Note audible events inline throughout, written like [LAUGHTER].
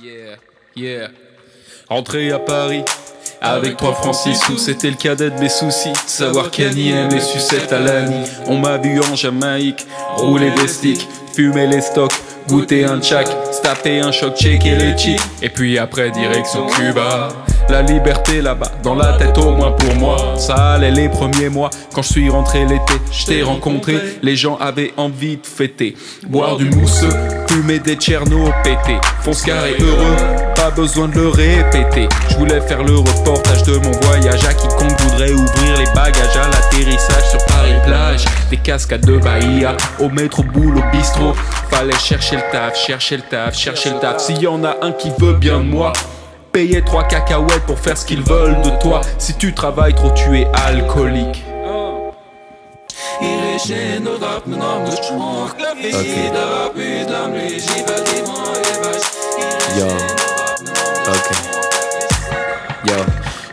Yeah, yeah. Entrée à Paris. Avec trois francs six sous, c'était le cadet de mes soucis. Savoir qui aime les sucettes à l'année. On m'a vu en Jamaïque, rouler des sticks, fumer les stocks, goûter un tchak, taper un choc, checker les chics. Et puis après, direction Cuba. La liberté là-bas, dans la tête au moins pour moi. Ça allait les premiers mois, quand je suis rentré l'été, je rencontré. Les gens avaient envie de fêter, boire du mousseux, fumer des tchernos pétés. Fonce carré heureux, pas besoin de le répéter. Je voulais faire le reportage de mon voyage à quiconque voudrait ouvrir les bagages à l'atterrissage sur Paris plage. Des cascades de Bahia, au métro boulot bistrot. Fallait chercher le taf, chercher le taf, chercher le taf. S'il y en a un qui veut bien de moi payer trois cacahuètes pour faire ce qu'ils veulent de toi. Si tu travailles trop, tu es alcoolique. Yo.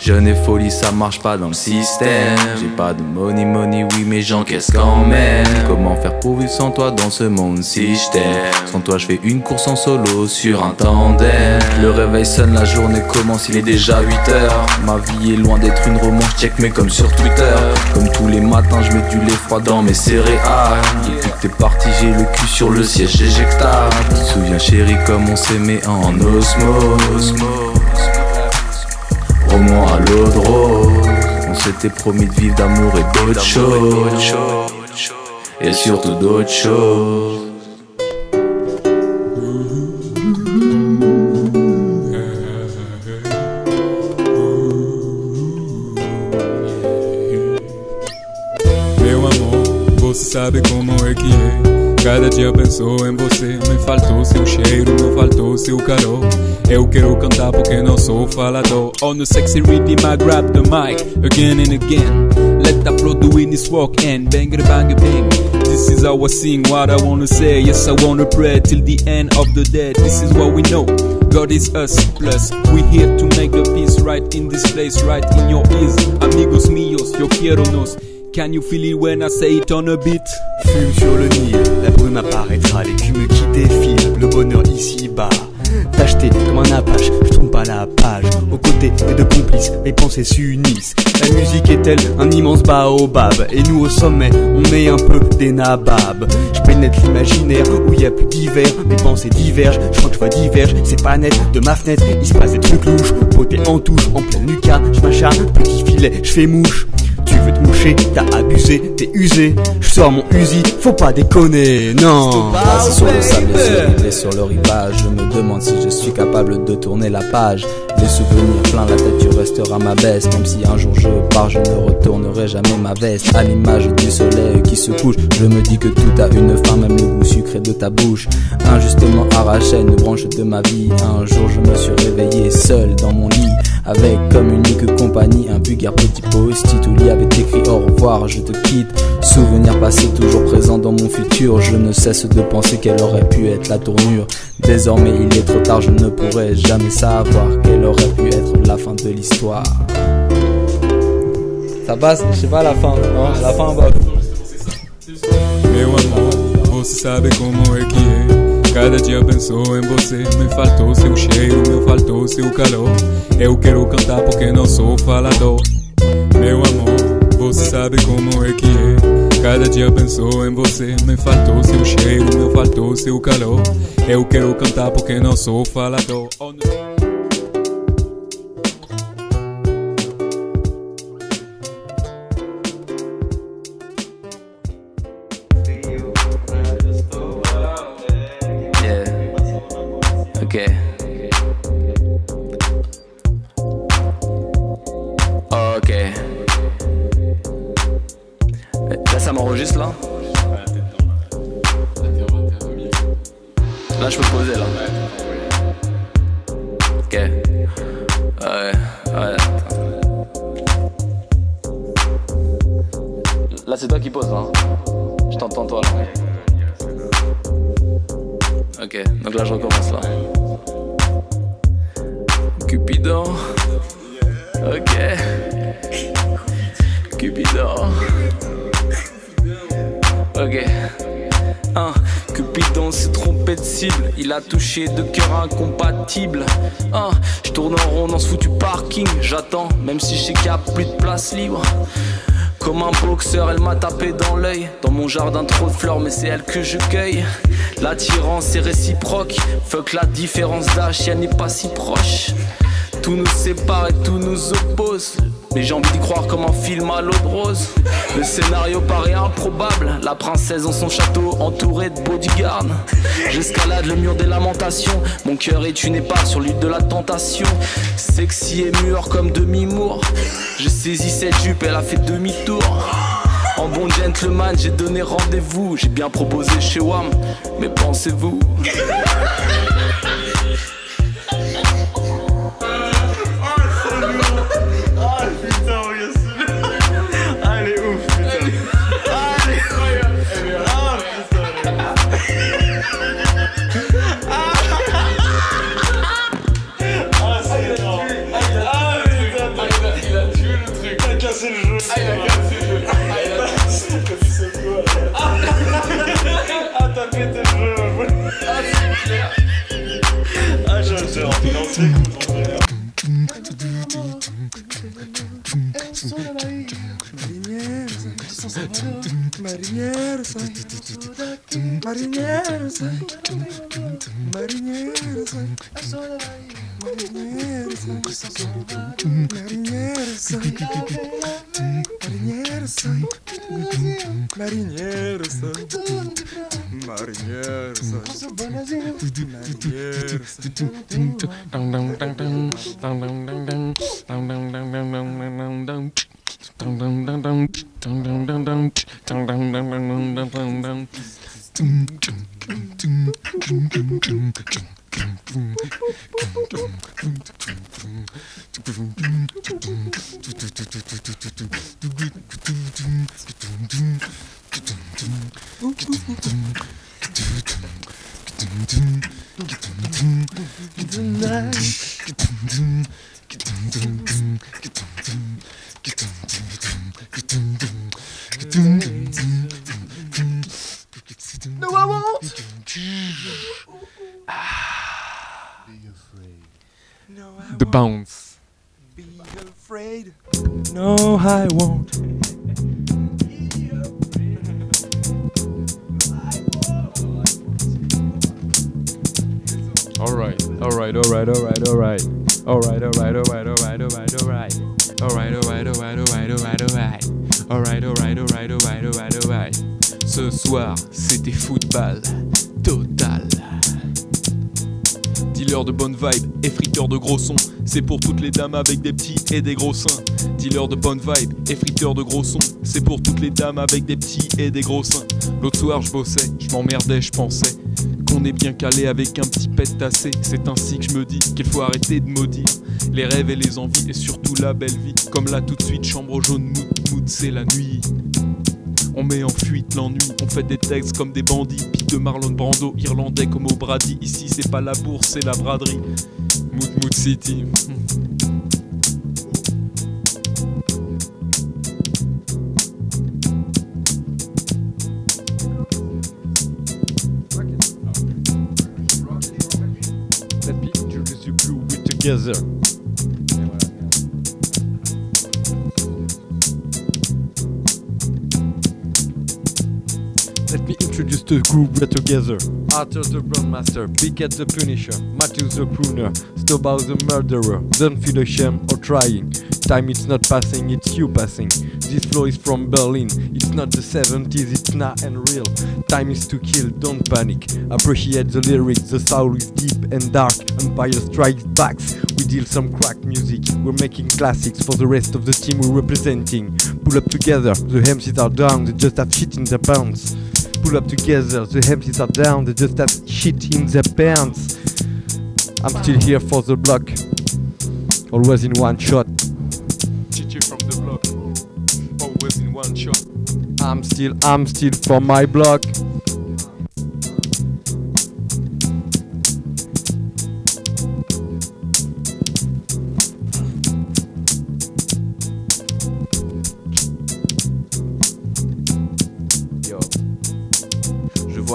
Jeune et folie, ça marche pas dans le système. J'ai pas de money, money, oui, mais j'encaisse quand même. Comment faire pour vivre sans toi dans ce monde si je Sans toi, je fais une course en solo sur un tandem. Le réveil sonne, la journée commence, il est déjà 8 heures. Ma vie est loin d'être une romance, check, mais comme sur Twitter. Comme tous les matins, je mets du lait froid dans mes céréales. Depuis que t'es parti, j'ai le cul sur le siège éjectable. Souviens, chérie, comme on s'aimait en osmose. Roman à l'eau. On s'était promis de vivre d'amour et d'autres choses. Et surtout d'autres choses. Meu amor, você sabe como é que é. Cada dia penso em você. Me faltou seu cheiro, me faltou seu calor. Eu quero cantar porque não sou falador. On the sexy rhythm, I grab the mic again and again. Let the flow doing its work and bang it, bang bang. This is how I sing what I wanna say. Yes, I wanna pray till the end of the day. This is what we know. God is us, plus we here to make the peace right in this place, right in your ears. Amigos míos, yo quiero nos. Can you feel it when I say it on a beat? Fume sur le Nil, la brume apparaîtra, l'écume qui défile, le bonheur ici-bas. Tacheté comme un apache, je tourne pas la page. Aux côtés des deux complices, mes pensées s'unissent. La musique est-elle un immense baobab Et nous au sommet, on est un peu des nababs. Je pénètre l'imaginaire où il y a plus d'hiver. Mes pensées divergent, je crois que je vois diverge. C'est pas net de ma fenêtre, il se passe des trucs louches. Beauté en touche, en pleine lucarne, je m'acharne, petit filet, je fais mouche. Tu veux te moucher, t'as abusé, t'es usé. Je sors mon Uzi, faut pas déconner, non. Assis sur le sable et sur le rivage, je me demande si je suis capable de tourner la page. Les souvenirs plein la tête, tu resteras ma baisse. Même si un jour je pars, je ne retournerai jamais ma veste. À l'image du soleil qui se couche, je me dis que tout a une fin, même le goût sucré de ta bouche. Injustement arraché une branche de ma vie. Un jour je me suis réveillé seul dans mon lit. Avec comme unique compagnie un vulgaire petit post-it où avait écrit au revoir, je te quitte. Souvenir passé toujours présent dans mon futur. Je ne cesse de penser quelle aurait pu être la tournure. Désormais il est trop tard, je ne pourrai jamais savoir quelle aurait pu être la fin de l'histoire. Ça passe, je sais pas la fin, non La fin bah. Amor, você sabe como é que é. Cada dia pensou em você. Me faltou seu cheiro, me faltou seu calor. Eu quero cantar porque não sou falador. Meu amor, você sabe como é que é. Cada dia pensou em você. Me faltou seu cheiro, me faltou seu calor. Eu quero cantar porque não sou falador. M'enregistre là Là, je peux poser là. Ok. Ouais, ouais. Là, c'est toi qui poses là. hein. t'entends toi là. Ok, donc là je recommence là. Cupidon. Ok. Cupidon. Ok. Un Cupidon s'est trompé de cible, il a touché deux cœurs incompatibles. Un, je tourne en rond dans ce foutu parking, j'attends, même si je sais qu'il y a plus de place libre. Comme un boxeur, elle m'a tapé dans l'œil. Dans mon jardin, trop de fleurs, mais c'est elle que je cueille. L'attirance est réciproque. Fuck la différence d'âge, elle n'est pas si proche. Tout nous sépare et tout nous oppose. Mais j'ai envie d'y croire comme un film à l'eau de rose. Le scénario paraît improbable. La princesse dans son château entourée de bodyguards. J'escalade le mur des lamentations. Mon cœur est une épave sur l'île de la tentation. Sexy et mûr comme demi-mour. J'ai saisi cette jupe, elle a fait demi-tour. En bon gentleman, j'ai donné rendez-vous. J'ai bien proposé chez WAM, mais pensez-vous? Ah, c'est. Ah, il a- il a- tué le truc. T'as cassé le jeu. Ah, il a cassé le jeu. Ah, il a cassé le jeu. Ah, t'as pété le jeu. Ah, c'est clair. Ah, je je- on est lancé, on est Marinheiro sangue, marinheiro sangue, marinheiro sangue, marinheiro sangue, marinheiro sangue, marinheiro sangue, marinheiro sangue, marinheiro sangue, marinheiro sangue, dang dang dang dang dang. Dang dang dang dang dang dang dang dang. Mm-hmm. No, I won't. No, I The won't bounce. be afraid. No, I won't. All right, all right, all right, all right, all right. All right, all right, all right, all right, all right, all right. All right, all right, all right, all right, all right, all right. All right, all right, all right, all right, all right, all right. Ce soir, c'était football. Dealer de bonne vibe, effriteur de gros sons. C'est pour toutes les dames avec des petits et des gros seins. Dealer de bonne vibe, effriteur de gros sons. C'est pour toutes les dames avec des petits et des gros seins. L'autre soir, je bossais, je m'emmerdais, je pensais qu'on est bien calé avec un petit pet tassé. C'est ainsi que je me dis qu'il faut arrêter de maudire les rêves et les envies et surtout la belle vie. Comme là tout de suite, chambre jaune, mood, mood, c'est la nuit. On met en fuite l'ennui, on fait des textes comme des bandits. Pique de Marlon Brando, irlandais comme au Brady. Ici c'est pas la bourse, c'est la braderie. Mood Mood City. Together. Let me introduce the group we're together. Arthur the Grandmaster, Big Ed the Punisher, Matthew the Crooner, Snowball the Murderer. Don't feel ashamed or trying. Time it's not passing, it's you passing. This flow is from Berlin. It's not the 70s, it's now and real. Time is to kill, don't panic. Appreciate the lyrics, the soul is deep and dark. Empire strikes back. We deal some crack music. We're making classics for the rest of the team we're representing. Pull up together, the MCs are down, they just have shit in their pants. Pull up together, the MCs are down, they just have shit in their pants. I'm still here for the block, always in one shot. You from the block, always in one shot. I'm still, I'm still for my block.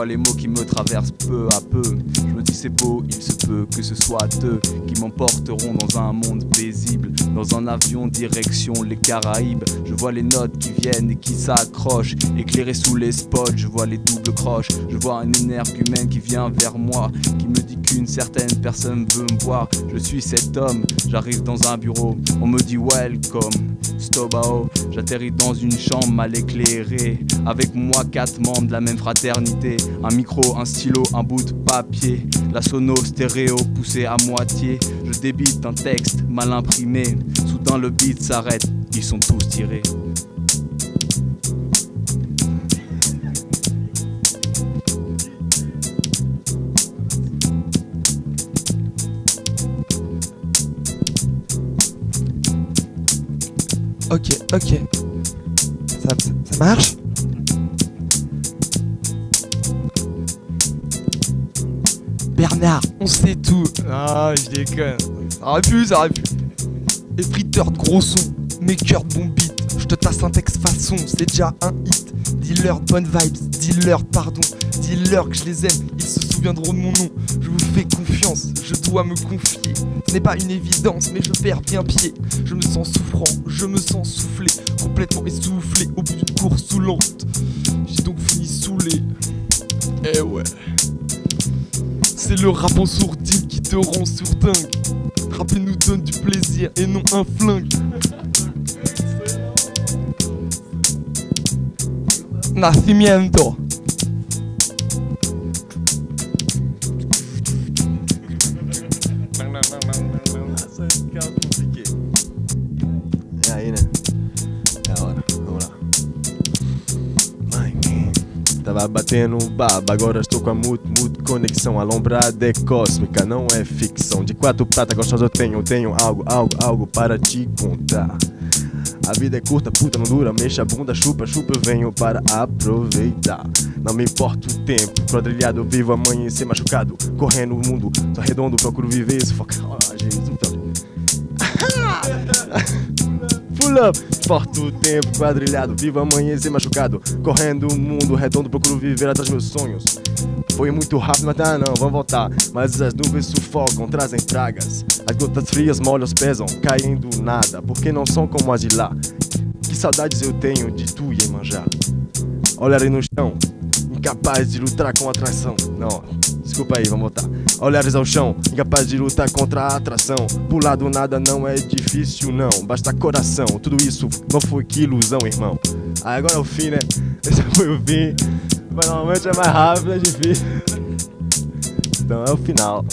Les mots qui me traversent peu à peu. Je me dis c'est beau, il se peut que ce soit eux qui m'emporteront dans un monde paisible, dans un avion direction les Caraïbes. Je vois les notes qui viennent et qui s'accrochent, éclairées sous les spots. Je vois les doubles croches. Je vois un énergumène qui vient vers moi, qui me dit qu'une certaine personne veut me voir. Je suis cet homme, j'arrive dans un bureau. On me dit welcome, Stobao. J'atterris dans une chambre mal éclairée. Avec moi, quatre membres de la même fraternité. Un micro, un stylo, un bout de papier. La sono stéréo poussée à moitié. Je débite un texte mal imprimé. Soudain, le beat s'arrête. Ils sont tous tirés. Ok, ok. Ça, ça, marche? Bernard, on sait tout. Ah, je déconne. Ça aurait pu, ça aurait pu. Effriteur de gros sons, maker de bon beat. Je te tasse un texte façon, c'est déjà un hit. Dis-leur bonnes vibes, dis-leur pardon. Dis-leur que je les aime, ils se souviendront de mon nom. Je vous fais confiance, je dois me confier. Ce n'est pas une évidence, mais je perds bien pied. Je me sens souffrant, je me sens soufflé, complètement essoufflé au bout d'une course saoulante. J'ai donc fini saoulé. Eh ouais. C'est le rap en sourdine qui te rend sourdingue. Rapper nous donne du plaisir et non un flingue. Nacimiento. É aí, né? É a hora, vamos lá. Tava batendo um baba, agora estou com a mut, mut conexão. Alombrada é cósmica, não é ficção. De quatro prata gostosa eu tenho, tenho algo, algo, algo para te contar. A vida é curta, puta, não dura, mexa a bunda, chupa, chupa, eu venho para aproveitar. Não me importa o tempo, quadrilhado, eu vivo amanhecer machucado, correndo o mundo, tô redondo, procuro viver, sufocar. Ah, Jesus, então. [LAUGHS] Pull up, importa o tempo, quadrilhado, vivo amanhecer machucado, correndo o mundo redondo, procuro viver atrás dos meus sonhos. Foi muito rápido, mas tá não, vamos voltar. Mas as nuvens sufocam, trazem pragas. As gotas frias molham os pesam, caem do nada, porque não são como as de lá. Que saudades eu tenho de tu e manjar. Olharem no chão, incapaz de lutar com a atração. Não, desculpa aí, vamos voltar. Olhares ao chão, incapaz de lutar contra a atração. Pular do nada não é difícil, não. Basta coração, tudo isso não foi que ilusão, irmão. Aí agora é o fim, né? [LAUGHS] Esse foi o fim. Mas normalmente é mais rápido, é difícil. Então é o final.